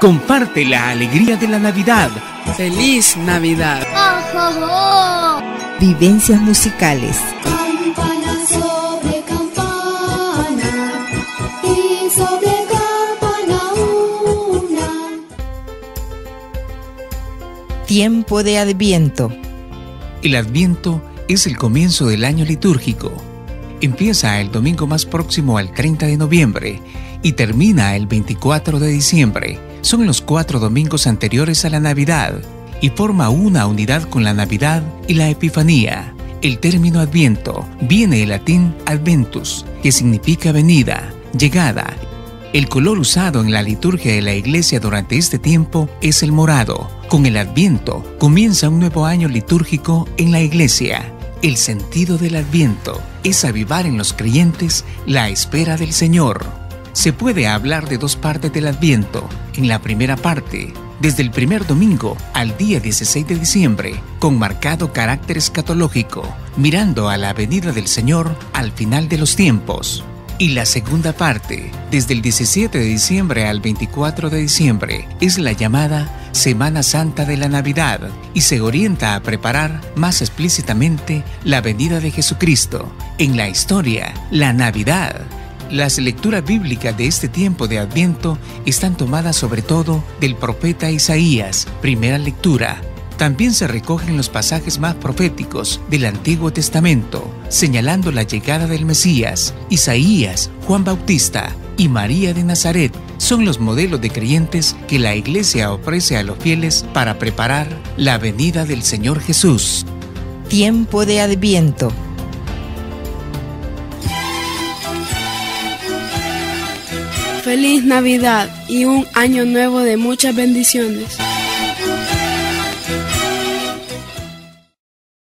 Comparte la alegría de la Navidad. ¡Feliz Navidad! Vivencias musicales. Campana sobre campana y sobre campana una. Tiempo de Adviento. El Adviento es el comienzo del año litúrgico. Empieza el domingo más próximo al 30 de noviembre y termina el 24 de diciembre. Son los cuatro domingos anteriores a la Navidad y forma una unidad con la Navidad y la Epifanía. El término Adviento viene del latín adventus, que significa venida, llegada. El color usado en la liturgia de la iglesia durante este tiempo es el morado. Con el Adviento comienza un nuevo año litúrgico en la iglesia. El sentido del Adviento es avivar en los creyentes la espera del Señor. Se puede hablar de dos partes del Adviento. En la primera parte, desde el primer domingo al día 16 de diciembre, con marcado carácter escatológico, mirando a la venida del Señor al final de los tiempos. Y la segunda parte, desde el 17 de diciembre al 24 de diciembre, es la llamada Semana Santa de la Navidad y se orienta a preparar más explícitamente la venida de Jesucristo. En la historia, la Navidad las lecturas bíblicas de este tiempo de Adviento están tomadas sobre todo del profeta Isaías, primera lectura. También se recogen los pasajes más proféticos del Antiguo Testamento, señalando la llegada del Mesías. Isaías, Juan Bautista y María de Nazaret son los modelos de creyentes que la Iglesia ofrece a los fieles para preparar la venida del Señor Jesús. Tiempo de Adviento. Feliz Navidad y un año nuevo de muchas bendiciones.